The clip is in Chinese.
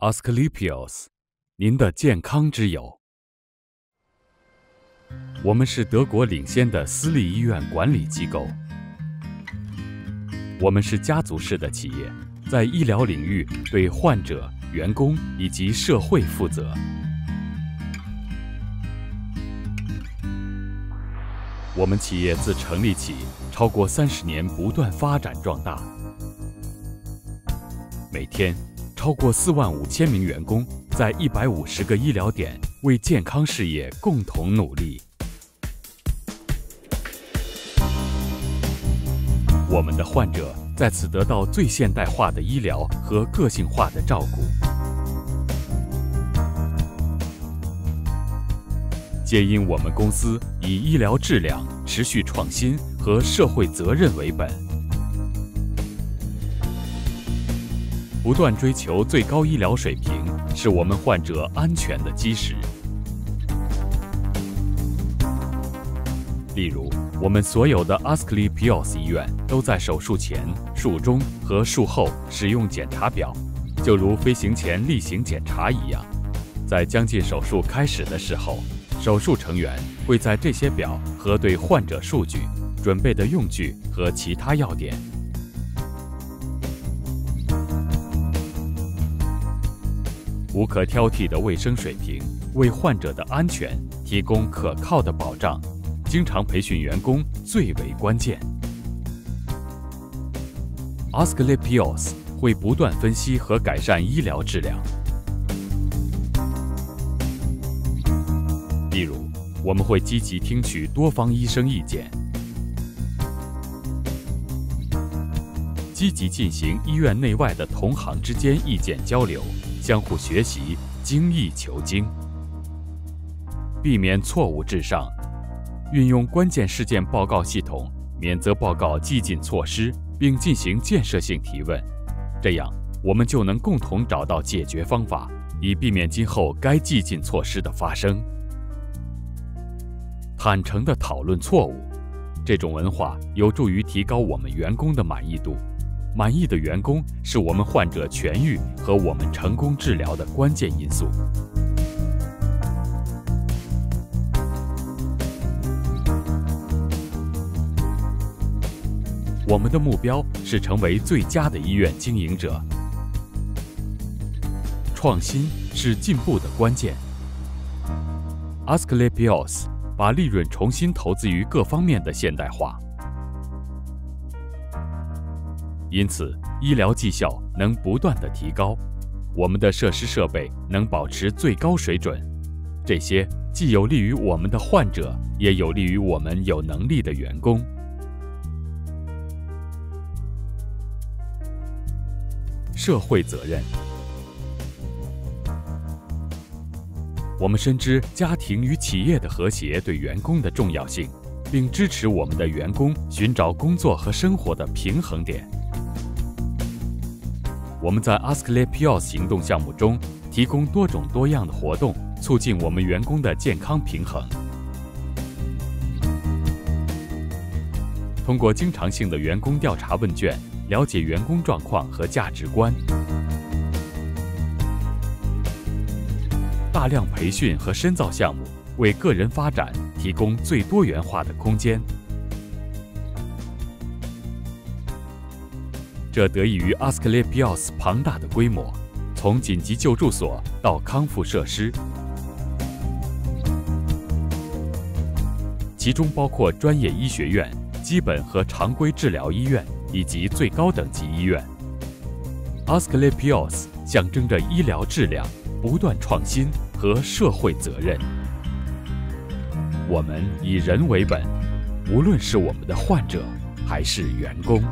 Asclepios，您的健康之友。我们是德国领先的私立医院管理机构。我们是家族式的企业，在医疗领域对患者、员工以及社会负责。我们企业自成立起，超过三十年，不断发展壮大。每天。超过四万五千名员工在一百五十个医疗点为健康事业共同努力。我们的患者在此得到最现代化的医疗和个性化的照顾。皆因我们公司以医疗质量、持续创新和社会责任为本。不断追求最高医疗水平，是我们患者安全的基石。例如，我们所有的 Asclepios 医院都在手术前、术中和术后使用检查表，就如飞行前例行检查一样。在将近手术开始的时候，手术成员会在这些表核对患者数据、准备的用具和其他要点。无可挑剔的卫生水平，为患者的安全提供可靠的保障。经常培训员工最为关键。Asclepios 会不断分析和改善医疗质量。例如，我们会积极听取多方医生意见，积极进行医院内外的同行之间意见交流。相互学习，精益求精，避免错误至上，运用关键事件报告系统，免责报告激进措施，并进行建设性提问，这样我们就能共同找到解决方法，以避免今后该激进措施的发生。坦诚地讨论错误，这种文化有助于提高我们员工的满意度。满意的员工是我们患者痊愈和我们成功治疗的关键因素。我们的目标是成为最佳的医院经营者。创新是进步的关键。Asclepios 把利润重新投资于各方面的现代化。因此，医疗绩效能不断的提高，我们的设施设备能保持最高水准，这些既有利于我们的患者，也有利于我们有能力的员工。社会责任，我们深知家庭与企业的和谐对员工的重要性，并支持我们的员工寻找工作和生活的平衡点。我们在 Asklepios 行动项目中提供多种多样的活动，促进我们员工的健康平衡。通过经常性的员工调查问卷，了解员工状况和价值观。大量培训和深造项目，为个人发展提供最多元化的空间。这得益于 Asclepios 庞大的规模，从紧急救助所到康复设施，其中包括专业医学院、基本和常规治疗医院以及最高等级医院。Asclepios 象征着医疗质量、不断创新和社会责任。我们以人为本，无论是我们的患者还是员工。